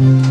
Mm-hmm.